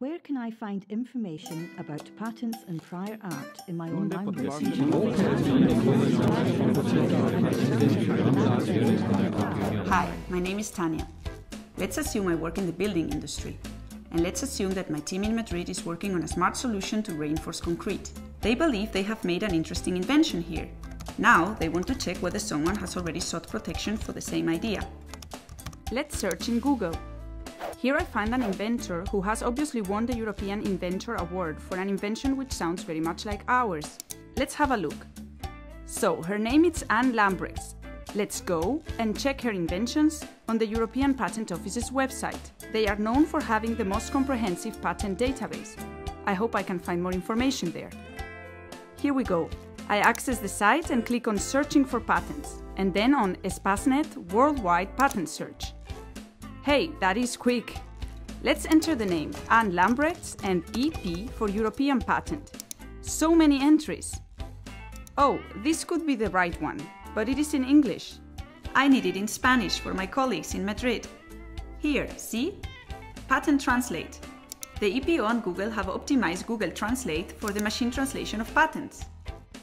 Where can I find information about patents and prior art in my own language? Hi, my name is Tanya. Let's assume I work in the building industry. And let's assume that my team in Madrid is working on a smart solution to reinforce concrete. They believe they have made an interesting invention here. Now they want to check whether someone has already sought protection for the same idea. Let's search in Google. Here I find an inventor who has obviously won the European Inventor Award for an invention which sounds very much like ours. Let's have a look. So, her name is Anne Lambrechts. Let's go and check her inventions on the European Patent Office's website. They are known for having the most comprehensive patent database. I hope I can find more information there. Here we go. I access the site and click on Searching for Patents, and then on Espacenet Worldwide Patent Search. Hey, that is quick! Let's enter the name Anne Lambrechts and EP for European patent. So many entries! Oh, this could be the right one, but it is in English. I need it in Spanish for my colleagues in Madrid. Here, see? Patent Translate. The EPO and Google have optimized Google Translate for the machine translation of patents.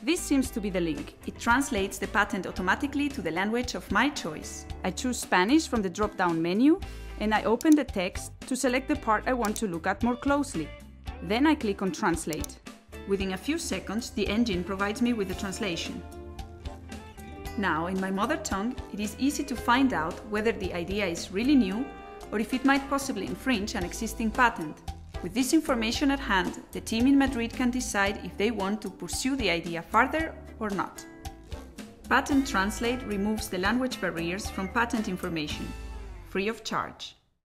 This seems to be the link. It translates the patent automatically to the language of my choice. I choose Spanish from the drop-down menu and I open the text to select the part I want to look at more closely. Then I click on Translate. Within a few seconds, the engine provides me with the translation. Now, in my mother tongue, it is easy to find out whether the idea is really new or if it might possibly infringe an existing patent. With this information at hand, the team in Madrid can decide if they want to pursue the idea further or not. Patent Translate removes the language barriers from patent information, free of charge.